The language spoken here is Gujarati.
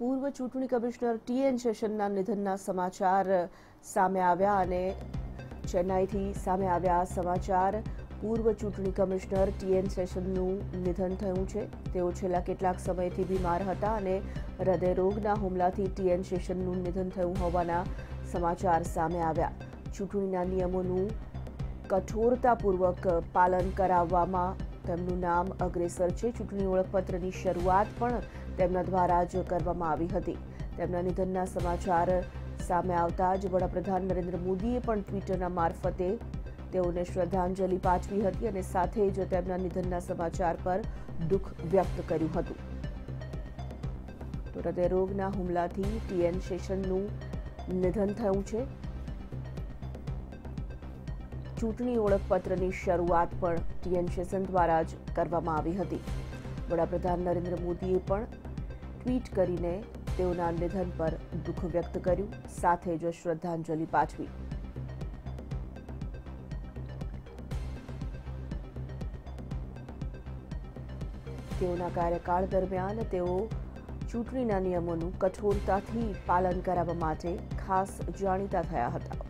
પૂર્વ ચૂંટણી કમિશનર ટી એન શેષનના નિધનના સમાચાર સામે આવ્યા અને ચેન્નાઈથી સામે આવ્યા સમાચાર. પૂર્વ ચૂંટણી કમિશનર ટી એન શેષનનું નિધન થયું છે. તેઓ છેલ્લા કેટલાક સમયથી બીમાર હતા અને હૃદયરોગના હુમલાથી ટી એન શેષનનું નિધન થયું હોવાના સમાચાર સામે આવ્યા. ચૂંટણીના નિયમોનું કઠોરતાપૂર્વક પાલન કરાવવામાં તેમનું નામ અગ્રેસર છે. ચૂંટણી ઓળખપત્રની શરૂઆત પણ તેમના દ્વારા જ કરવામાં આવી હતી. તેમના નિધનના સમાચાર સામે આવતા જ વડાપ્રધાન નરેન્દ્ર મોદીએ પણ ટ્વિટરના મારફતે તેઓને શ્રદ્ધાંજલિ પાઠવી હતી અને સાથે જ તેમના નિધનના સમાચાર પર દુઃખ વ્યક્ત કર્યું હતું. તો હૃદયરોગના હુમલાથી ટીએન શેષનનું નિધન થયું છે. ચૂંટણી ઓળખપત્રની શરૂઆત પણ ટીએન શેષન દ્વારા જ કરવામાં આવી હતી. વડાપ્રધાન નરેન્દ્ર મોદીએ પણ ટ્વીટ કરીને તેઓના નિધન પર દુઃખ વ્યક્ત કર્યું, સાથે જ શ્રદ્ધાંજલિ પાઠવી. તેઓના કાર્યકાળ દરમિયાન તેઓ ચૂંટણીના નિયમોનું કઠોરતાથી પાલન કરાવવા માટે ખાસ જાણીતા થયા હતા.